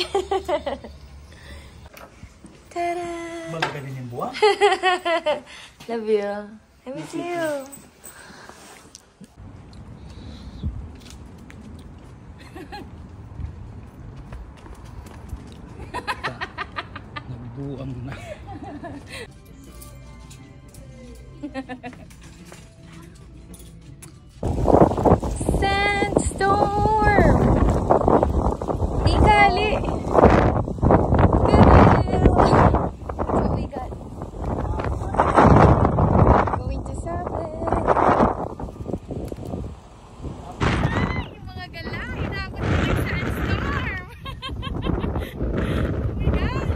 Ta-da! Malaga din yung buwan. Love you. I miss you. Nagbuang na. Sandstorm! Ikali! Good! That's what we got. Going to Sabay. Yung mga gala, inabot na yung sandstorm! oh my gosh!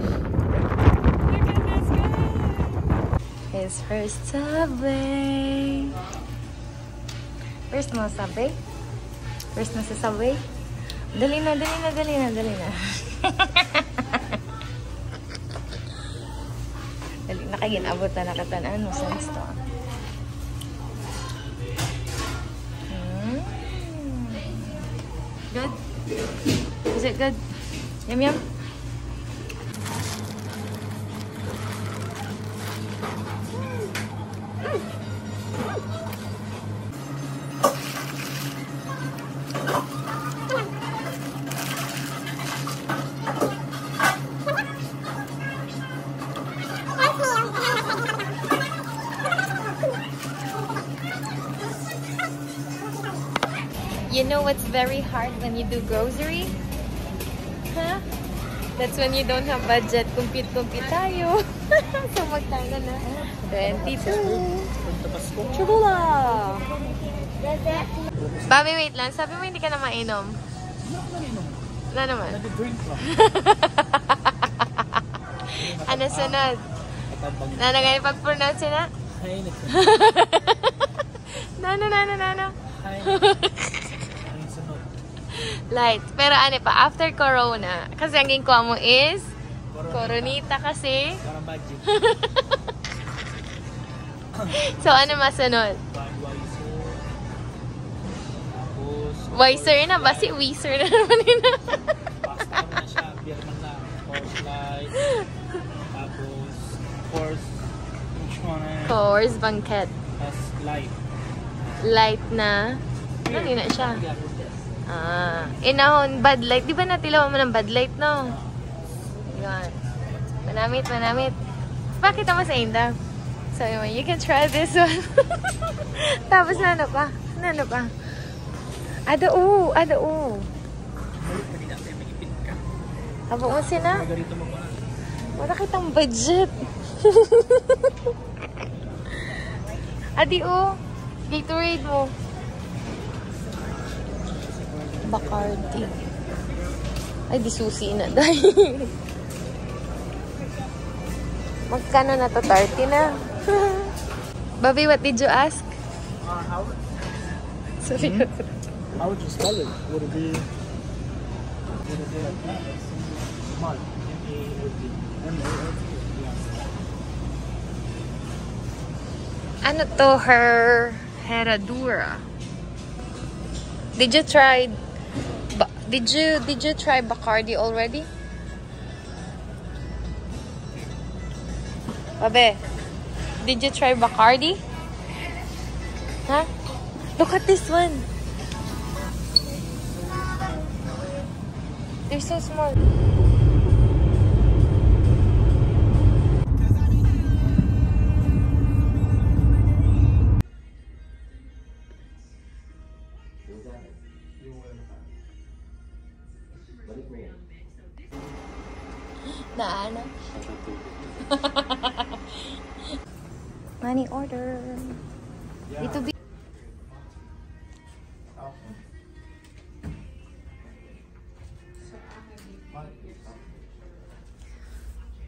Look at this guy! His first Subway! First mo Subway? First mo sa Subway? Dali na, dali na, dali na, dali na. dali na kayo ginabot na nakatanaan mo sa gusto. Mm. Good? Is it good? Yum yum? You know what's very hard when you do grocery? Huh? That's when you don't have budget. Compute-compute tayo. so magkano na? 22. Chocola! Bobby, wait lang. Sabi mo hindi ka na mainom. Na naman. Nag-drink lang. ano sunod? Katabang Na na ngayon pag-pronounce na? Hi, Nano, nano, nano. Hi. Ang sunod. Light. Pero ano pa, after Corona, kasi ang ginkuha mo is Coronita kasi. Parang magic. So ano masunod? Wiser na ba? Si Wiser na naman yun. pasta naman na siya. Beer man lang. Coors Light. Tapos, Coors. Which one? eh? Coors Banquet. Tapos, Light. Light na. Ano yun na siya? Ah. Inahon, Bud Light. Di ba natilawan mo ng Bud Light, no? Yan. Manamit, manamit. Pakita mo sa Inda. Sabi mo, you can try this one. Tapos na ano pa? Na ano pa? Ada u, ada ka. Habo mo sina. Wala kitang budget. Adi o. Gatorade mo. Bacardi. Ay, di susi na dahil. Magkano na to? 30 na. Bobby, what did you ask? Uh, how, Sorry. how would you spell it? Would it be... Would it be like that? Mal. M-A-L-T. Yeah. Ano to? Her Herradura. Did you try... Did you did you try Bacardi already? Babe, did you try Bacardi? Huh? Look at this one. They're so small. Money order. Dito bi-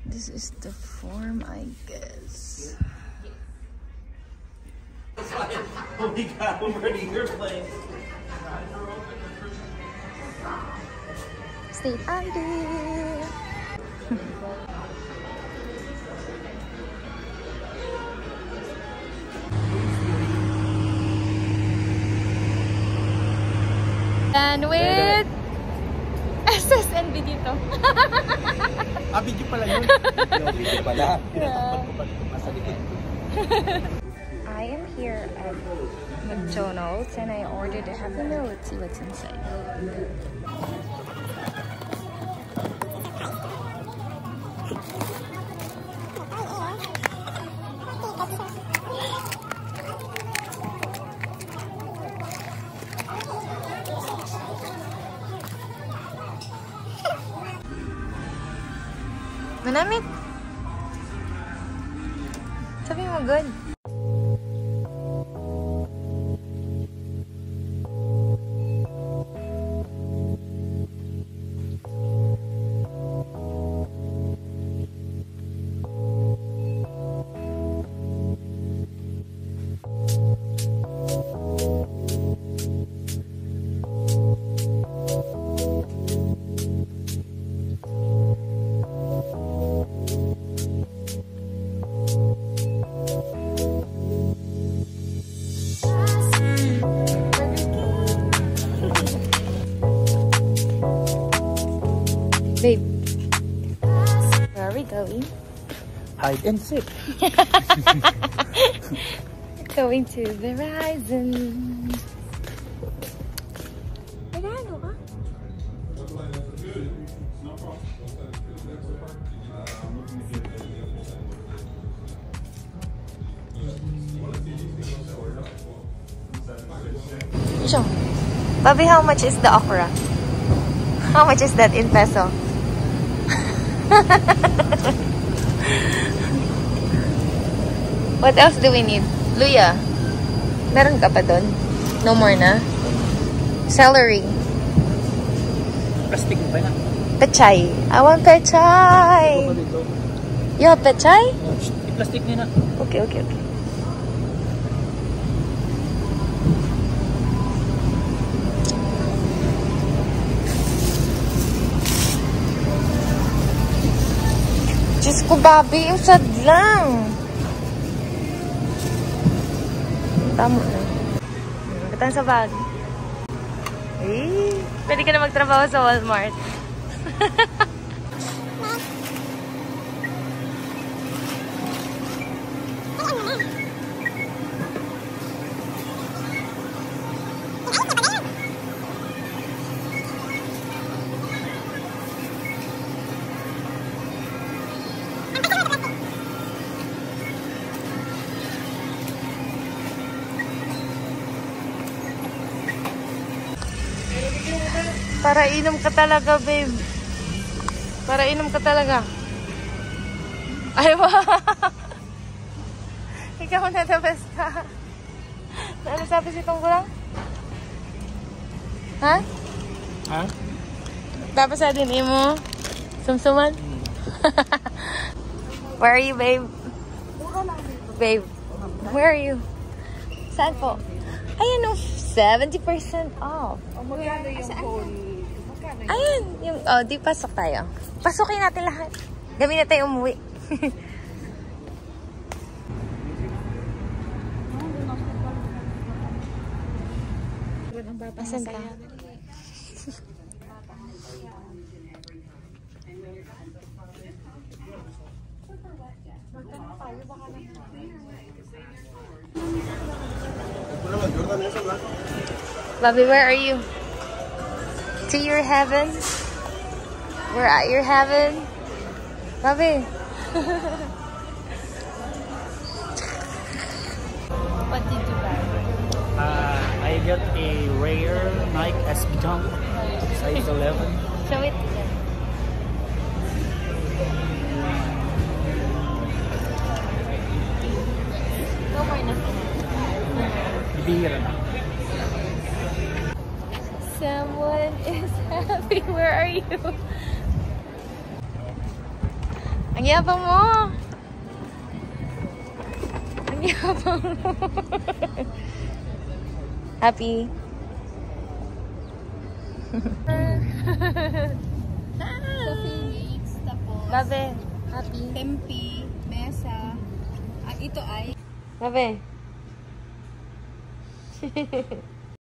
This is the form, I guess. Oh my god, I'm ready. You're playing. State ID. And with SSNB Baby dito. Ah, video pala yun. Video pala. Nasa likod. I am here at McDonald's and I ordered a Happy Meal. Let's see what's inside. Manamit. Sabi mo good. Babe, where are we going? Hide and seek. Going to the horizon. Nag-ano ka? Sure. Bobby, how much is the okra? How much is that in peso? What else do we need? Luya, meron ka pa doon? No more na? Celery. Plastic mo ba na? Pechay. I want pechay. You have pechay? I-plastic niya na. Okay, okay, okay. Ko, Bobby, usad lang. Tama na. Katan sa bag. Eh, pwede ka na magtrabaho sa Walmart. Para inom ka talaga, babe. Para inom ka talaga. Ay, wow. Ikaw na the best ka. Ano sabi si Tunggulang? Ha? Ha? Tapos sa din imo? Sumsuman? Where are you, babe? Babe, where are you? Saan po? Ayun, oh, 70% off. Magkano yung phone? Ayan, yung, oh, di pasok tayo. Pasukin natin lahat. Gabi na tayo umuwi. Asan ka? Bobby, where are you? To your heaven? We're at your heaven? Bobby. what did you buy? Uh, I got a rare Nike SB Dunk, size 11. Show it to them. No more nothing. Bihira na. Happy. Where are you? Ang yabang mo. Ang yabang mo. happy. So, Phoenix, tapos Babe, happy. Tempe, Mesa. Ah, ito ay Babe.